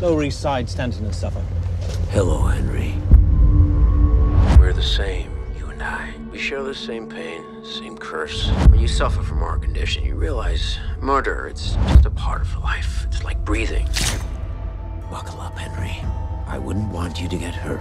Lower East Side, Stanton and Suffolk. Hello, Henry. We're the same, you and I. We share the same pain, same curse. When you suffer from our condition, you realize murder, it's just a part of life. It's like breathing. Buckle up, Henry. I wouldn't want you to get hurt.